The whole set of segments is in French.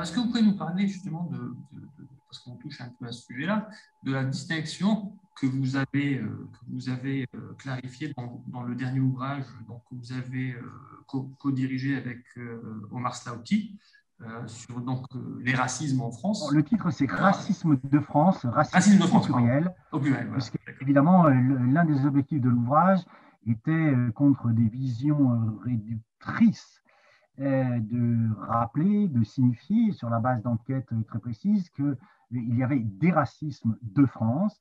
Alors, est-ce que vous pouvez nous parler justement de, parce qu'on touche un peu à ce sujet-là, de la distinction que vous avez, euh, que vous avez euh, clarifiée dans, dans, le dernier ouvrage donc, que vous avez co-dirigé avec Omar Slauti sur donc, les racismes en France. Le titre, c'est Racisme de France, racisme, de France, au pluriel. Au pluriel parce que, évidemment, l'un des objectifs de l'ouvrage était contre des visions réductrices de rappeler, de signifier, sur la base d'enquêtes très précises, qu'il y avait des racismes de France,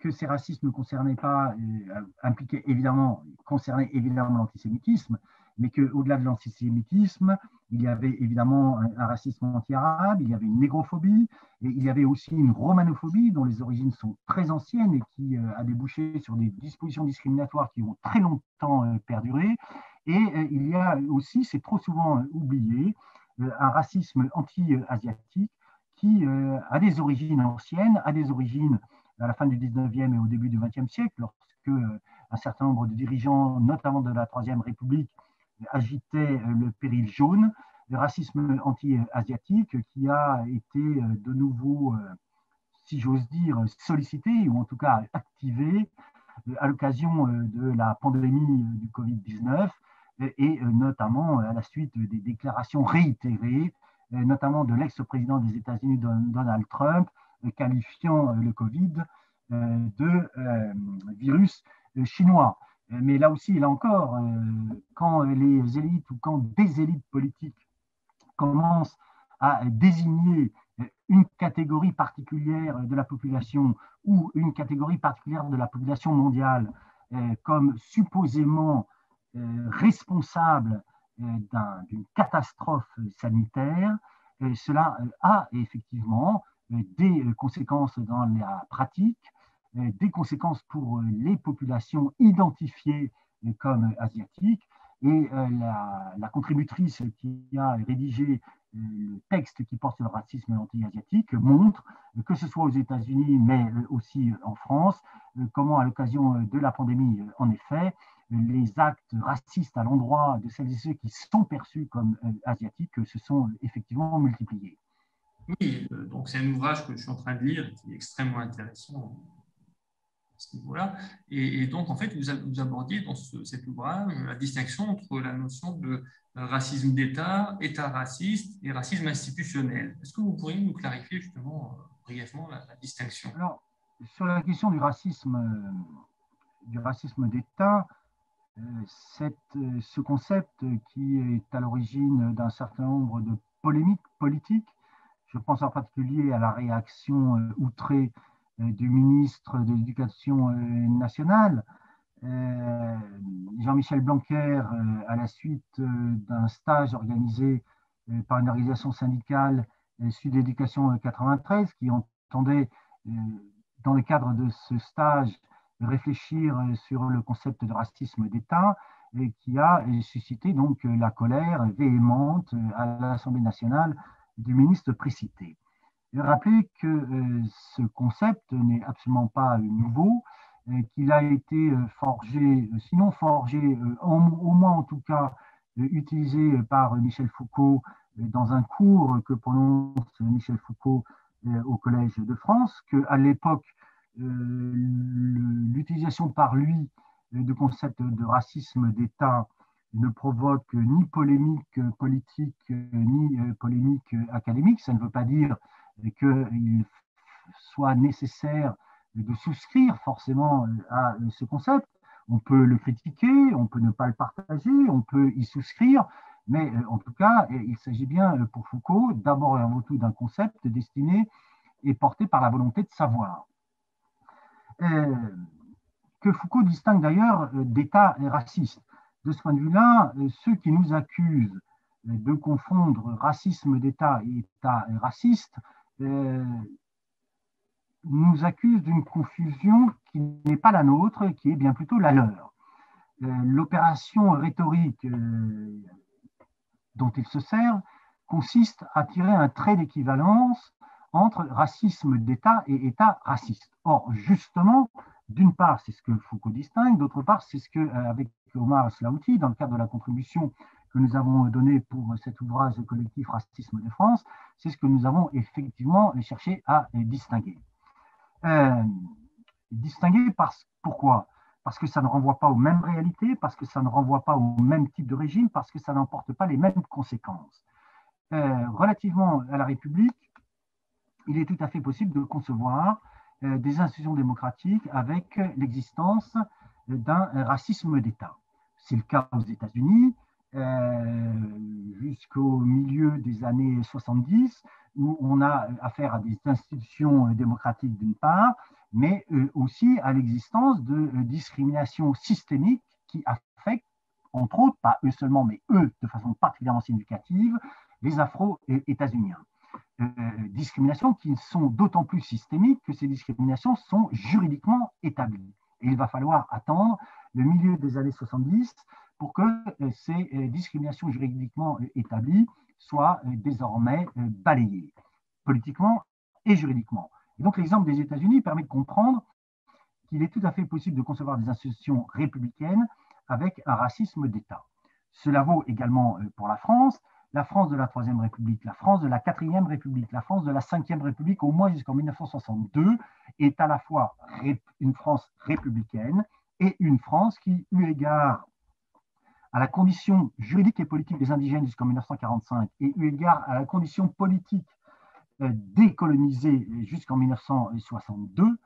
que ces racismes ne concernaient pas, euh, impliquaient évidemment, concernaient évidemment l'antisémitisme, mais qu'au-delà de l'antisémitisme, il y avait évidemment un, racisme anti-arabe, il y avait une négrophobie, et il y avait aussi une romanophobie dont les origines sont très anciennes et qui euh, a débouché sur des dispositions discriminatoires qui ont très longtemps euh, perduré. Et euh, il y a aussi, c'est trop souvent euh, oublié, euh, un racisme anti-asiatique qui a des origines anciennes, a des origines à la fin du 19e et au début du 20e siècle, lorsque un certain nombre de dirigeants, notamment de la Troisième République, agitaient le péril jaune, le racisme anti-asiatique qui a été de nouveau, si j'ose dire, sollicité ou en tout cas activé à l'occasion de la pandémie du Covid-19 et euh, notamment à la suite des déclarations réitérées, euh, notamment de l'ex-président des États-Unis Donald Trump, euh, qualifiant le Covid de virus chinois. Mais là aussi, là encore, quand les élites ou quand des élites politiques commencent à désigner une catégorie particulière de la population ou une catégorie particulière de la population mondiale comme supposément euh, responsable euh, d'une catastrophe sanitaire, cela euh, a effectivement des conséquences dans la pratique, des conséquences pour les populations identifiées comme asiatiques. Et la, contributrice qui a rédigé le texte qui porte sur le racisme anti-asiatique montre que ce soit aux États-Unis, mais aussi en France, comment à l'occasion de la pandémie, en effet, les actes racistes à l'endroit de celles et ceux qui sont perçus comme euh, asiatiques se sont effectivement multipliés. Oui, euh, donc c'est un ouvrage que je suis en train de lire qui est extrêmement intéressant ce niveau-là. Et, donc, en fait, vous, abordiez dans cet ouvrage la distinction entre la notion de racisme d'État, État raciste et racisme institutionnel. Est-ce que vous pourriez nous clarifier justement euh, brièvement la, distinction? Alors, sur la question du racisme, du racisme d'État, ce concept qui est à l'origine d'un certain nombre de polémiques politiques. Je pense en particulier à la réaction euh, outrée euh, du ministre de l'Éducation euh, nationale, Jean-Michel Blanquer, à la suite d'un stage organisé par une organisation syndicale Sud Éducation 93, qui entendait, dans le cadre de ce stage, réfléchir euh, sur le concept de racisme d'État et qui a suscité donc la colère véhémente euh, à l'Assemblée nationale du ministre précité. Rappeler que euh, ce concept n'est absolument pas nouveau, qu'il a été forgé, sinon forgé, au moins en tout cas utilisé par Michel Foucault dans un cours que prononce Michel Foucault au Collège de France, qu'à l'époque euh, l'utilisation par lui de concepts de racisme d'État ne provoque ni polémique politique ni euh, polémique académique. Ça ne veut pas dire qu'il soit nécessaire de souscrire forcément à ce concept. On peut le critiquer, on peut ne pas le partager, on peut y souscrire, mais euh, en tout cas, il s'agit bien pour Foucault d'abord et avant tout d'un concept destiné et porté par la volonté de savoir. Euh, que Foucault distingue d'ailleurs euh, d'État et raciste. De ce point de vue-là, euh, ceux qui nous accusent de confondre racisme d'État et État raciste nous accusent d'une confusion qui n'est pas la nôtre, qui est bien plutôt la leur. L'opération rhétorique dont ils se servent consiste à tirer un trait d'équivalence entre racisme d'État et État raciste. Or, justement, d'une part, c'est ce que Foucault distingue, d'autre part, c'est ce que, euh, avec Omar Slaouti, dans le cadre de la contribution que nous avons donné pour cet ouvrage collectif Racisme de France, c'est ce que nous avons effectivement cherché à distinguer. Euh, distinguer parce, pourquoi? Parce que ça ne renvoie pas aux mêmes réalités, parce que ça ne renvoie pas au même type de régime, parce que ça n'emporte pas les mêmes conséquences. Euh, relativement à la République, il est tout à fait possible de concevoir euh, des institutions démocratiques avec l'existence d'un racisme d'État. C'est le cas aux États-Unis, jusqu'au milieu des années 70, où on a affaire à des institutions démocratiques d'une part, mais euh, aussi à l'existence de euh, discriminations systémiques qui affectent, entre autres, pas eux seulement, mais eux de façon particulièrement significative, les Afro-États-Uniens. discriminations qui sont d'autant plus systémiques que ces discriminations sont juridiquement établies. Et il va falloir attendre le milieu des années 70 pour que euh, ces euh, discriminations juridiquement euh, établies soient désormais balayées, politiquement et juridiquement. Et donc l'exemple des États-Unis permet de comprendre qu'il est tout à fait possible de concevoir des institutions républicaines avec un racisme d'État. Cela vaut également pour la France, la France de la Troisième République, la France de la Quatrième République, la France de la Cinquième République, au moins jusqu'en 1962, est à la fois une France républicaine et une France qui, eu égard à la condition juridique et politique des indigènes jusqu'en 1945 et eu égard à la condition politique euh, décolonisée jusqu'en 1962,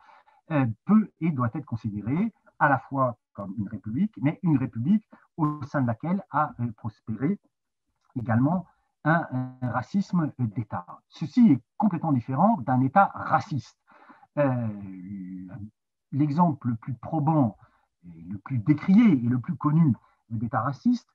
euh, peut et doit être considérée à la fois comme une république, mais une république au sein de laquelle a euh, prospéré également un, racisme d'État. Ceci est complètement différent d'un État raciste. L'exemple le plus probant, le plus décrié et le plus connu d'État raciste,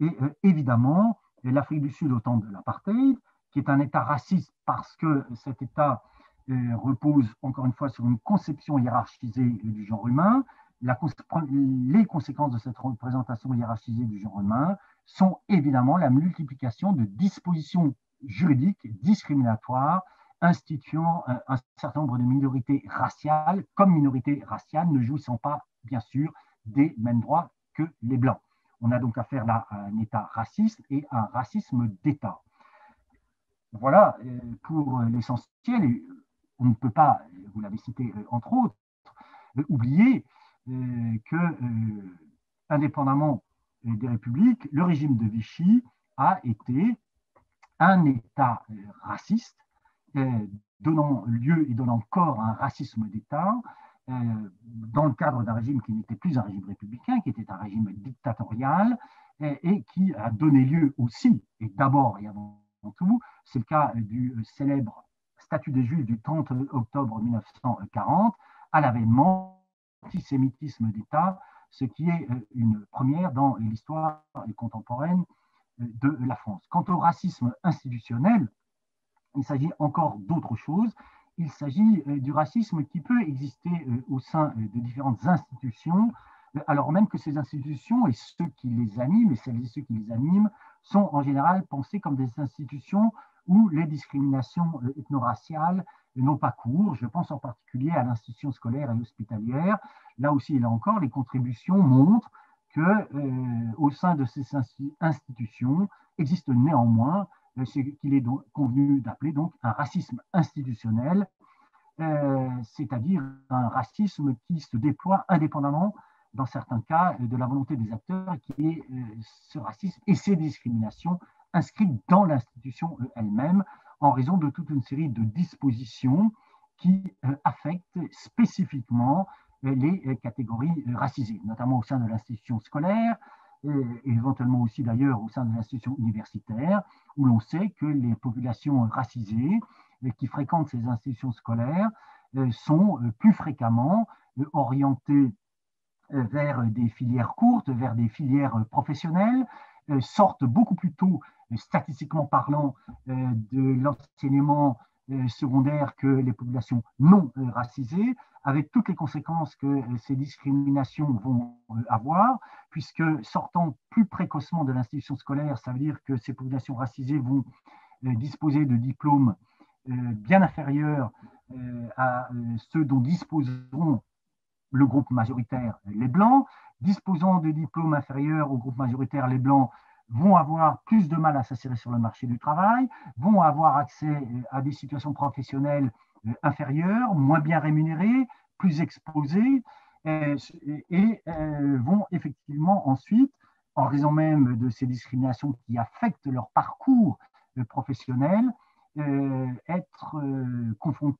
et euh, évidemment l'Afrique du Sud au temps de l'apartheid, qui est un État raciste parce que cet État euh, repose encore une fois sur une conception hiérarchisée du genre humain. les conséquences de cette représentation hiérarchisée du genre humain sont évidemment la multiplication de dispositions juridiques discriminatoires instituant un certain nombre de minorités raciales comme minorités raciales ne jouissant pas, bien sûr, des mêmes droits que les Blancs. On a donc affaire là à un État raciste et à un racisme d'État. Voilà euh, pour l'essentiel. On ne peut pas, vous l'avez cité euh, entre autres, euh, oublier que, indépendamment des républiques, le régime de Vichy a été un État raciste, donnant lieu et donnant corps à un racisme d'État, dans le cadre d'un régime qui n'était plus un régime républicain, qui était un régime dictatorial, et, qui a donné lieu aussi, et d'abord et avant tout, c'est le cas du célèbre statut des Juifs du 30 octobre 1940, à l'avènement antisémitisme d'État, ce qui est euh, une première dans l'histoire contemporaine euh, de la France. Quant au racisme institutionnel, il s'agit encore d'autre chose il s'agit euh, du racisme qui peut exister euh, au sein euh, de différentes institutions, alors même que ces institutions et ceux qui les animent, et celles et ceux qui les animent, sont en général pensés comme des institutions où les discriminations ethno-raciales n'ont pas cours. Je pense en particulier à l'institution scolaire et hospitalière. Là aussi, et là encore, les contributions montrent que au sein de ces institutions existe néanmoins ce qu'il est convenu d'appeler donc un racisme institutionnel, euh, c'est-à-dire un racisme qui se déploie indépendamment, dans certains cas, de la volonté des acteurs, qui est euh, ce racisme et ces discriminations inscrites dans l'institution elle-même en raison de toute une série de dispositions qui affectent spécifiquement les catégories racisées, notamment au sein de l'institution scolaire, et éventuellement aussi d'ailleurs au sein de l'institution universitaire, où l'on sait que les populations racisées qui fréquentent ces institutions scolaires euh, sont euh, plus fréquemment euh, orientées vers des filières courtes, vers des filières professionnelles, sortent beaucoup plus tôt, statistiquement parlant, de l'enseignement secondaire que les populations non racisées, avec toutes les conséquences que euh, ces discriminations vont euh, avoir, puisque sortant plus précocement de l'institution scolaire, ça veut dire que ces populations racisées vont euh, disposer de diplômes bien inférieurs à ceux dont disposeront le groupe majoritaire, les Blancs, disposant de diplômes inférieurs au groupe majoritaire, les Blancs, vont avoir plus de mal à s'insérer sur le marché du travail, vont avoir accès à des situations professionnelles inférieures, moins bien rémunérées, plus exposées, et, vont effectivement ensuite, en raison même de ces discriminations qui affectent leur parcours professionnel, être confrontés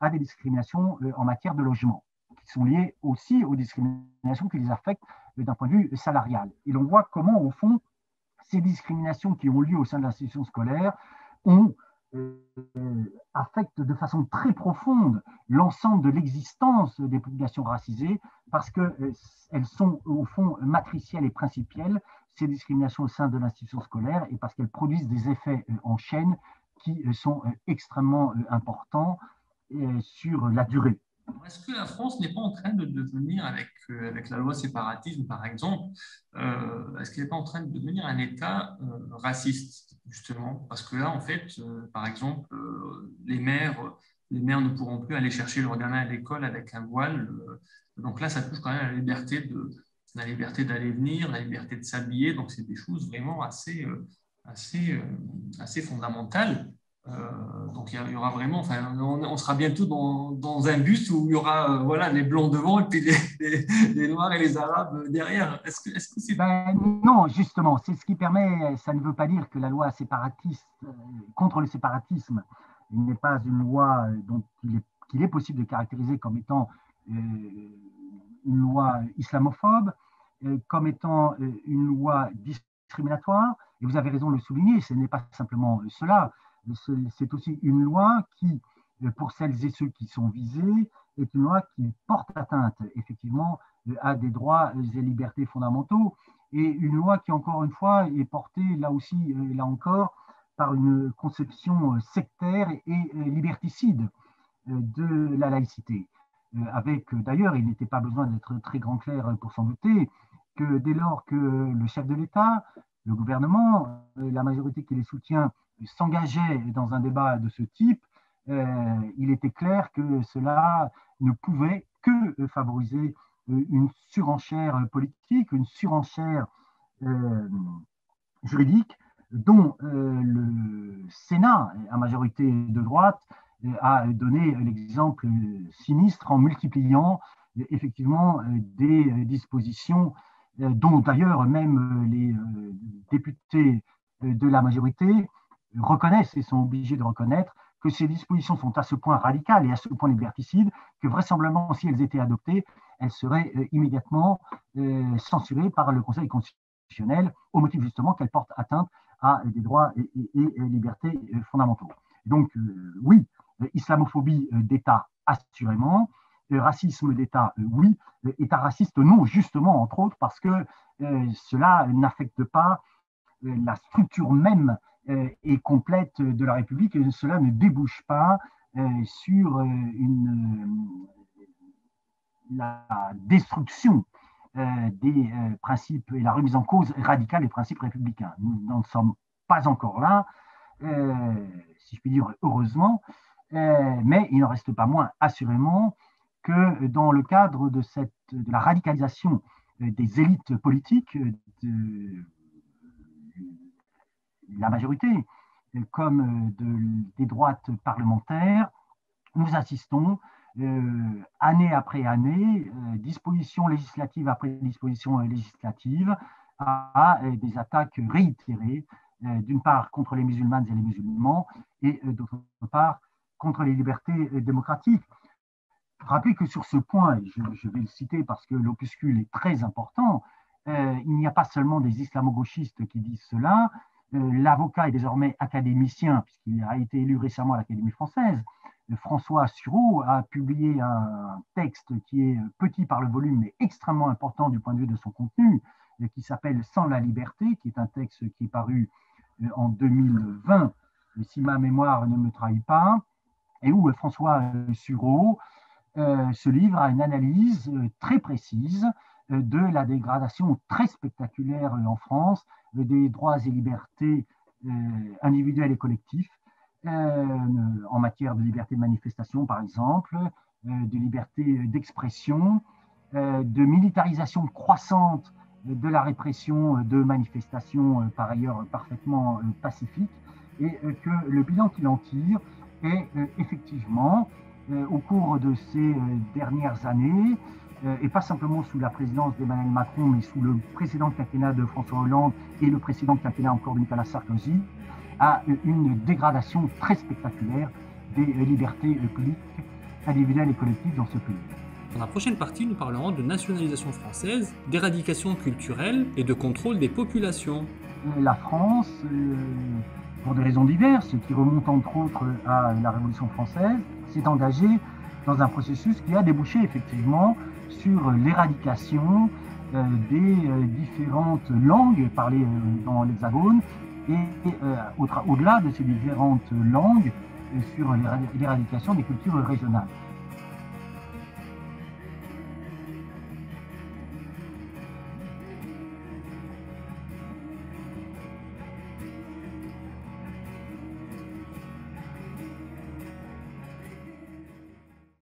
à des discriminations en matière de logement qui sont liées aussi aux discriminations qui les affectent d'un point de vue salarial. Et l'on voit comment, au fond, ces discriminations qui ont lieu au sein de l'institution scolaire ont, euh, affectent de façon très profonde l'ensemble de l'existence des populations racisées parce qu'elles euh, sont, au fond, matricielles et principielles, ces discriminations au sein de l'institution scolaire, et parce qu'elles produisent des effets euh, en chaîne qui sont extrêmement importants sur la durée. Est-ce que la France n'est pas en train de devenir, avec, euh, avec la loi séparatisme par exemple, euh, est-ce qu'elle n'est pas en train de devenir un État euh, raciste, justement? Parce que là, en fait, par exemple, les mères, les mères ne pourront plus aller chercher leur gamin à l'école avec un voile. donc là, ça touche quand même la liberté de la liberté d'aller venir, la liberté de s'habiller. Donc, c'est des choses vraiment assez, assez, assez fondamentales. Euh, donc il y, aura vraiment, enfin, on, sera bientôt dans, un bus où il y aura euh, voilà, les blancs devant et puis les, noirs et les arabes derrière. Est-ce que c'est... Ben, non, justement, c'est ce qui permet, ça ne veut pas dire que la loi séparatiste euh, contre le séparatisme n'est pas une loi dont il est, qu'il est possible de caractériser comme étant une loi islamophobe, comme étant une loi discriminatoire. Et vous avez raison de le souligner, ce n'est pas simplement cela c'est aussi une loi qui, pour celles et ceux qui sont visés, est une loi qui porte atteinte effectivement à des droits et libertés fondamentaux et une loi qui, encore une fois, est portée là aussi, là encore, par une conception sectaire et liberticide de la laïcité. Avec d'ailleurs, il n'était pas besoin d'être très grand clair pour s'en douter, que dès lors que le chef de l'État, le gouvernement, la majorité qui les soutient, s'engageait dans un débat de ce type, euh, il était clair que cela ne pouvait que favoriser euh, une surenchère politique, une surenchère euh, juridique dont le Sénat, à majorité de droite, a donné l'exemple sinistre en multipliant effectivement des dispositions dont d'ailleurs même les députés de la majorité reconnaissent et sont obligés de reconnaître que ces dispositions sont à ce point radicales et à ce point liberticides que vraisemblablement, si elles étaient adoptées, elles seraient euh, immédiatement euh, censurées par le Conseil constitutionnel au motif justement qu'elles portent atteinte à des droits et, libertés euh, fondamentaux. Donc oui, islamophobie d'État, assurément, racisme d'État, oui, État raciste, non, justement, entre autres, parce que cela n'affecte pas la structure même et complète de la République cela ne débouche pas euh, sur euh, la destruction des principes et la remise en cause radicale des principes républicains. Nous n'en sommes pas encore là, si je puis dire heureusement, mais il n'en reste pas moins assurément que dans le cadre de, de la radicalisation des élites politiques, de, la majorité, comme euh, de, des droites parlementaires, nous assistons euh, année après année, euh, disposition législative après disposition législative, à, des attaques réitérées, d'une part contre les musulmanes et les musulmans, et d'autre part contre les libertés démocratiques. Rappelez que sur ce point, je, je vais le citer parce que l'opuscule est très important, il n'y a pas seulement des islamo-gauchistes qui disent cela, euh, l'avocat est désormais académicien, puisqu'il a été élu récemment à l'Académie française. Euh, François Sureau a publié un texte qui est petit par le volume, mais extrêmement important du point de vue de son contenu, euh, qui s'appelle Sans la liberté, qui est un texte qui est paru en 2020, si ma mémoire ne me trahit pas, et où François Sureau se livre à une analyse très précise de la dégradation très spectaculaire en France des droits et libertés euh, individuels et collectifs, euh, en matière de liberté de manifestation, par exemple, euh, de liberté d'expression, de militarisation croissante de la répression de manifestations par ailleurs parfaitement pacifiques et que le bilan qu'il en tire est effectivement, au cours de ces dernières années, et pas simplement sous la présidence d'Emmanuel Macron, mais sous le précédent quinquennat de François Hollande et le précédent quinquennat encore de Nicolas Sarkozy, à une dégradation très spectaculaire des libertés politiques individuelles et collectives dans ce pays. Dans la prochaine partie, nous parlerons de nationalisation française, d'éradication culturelle et de contrôle des populations. La France, euh, pour des raisons diverses, qui remontent entre autres à la Révolution française, s'est engagée dans un processus qui a débouché effectivement sur l'éradication euh, des euh, différentes langues parlées dans l'Hexagone et au-delà de ces différentes langues, sur l'éradication des cultures régionales.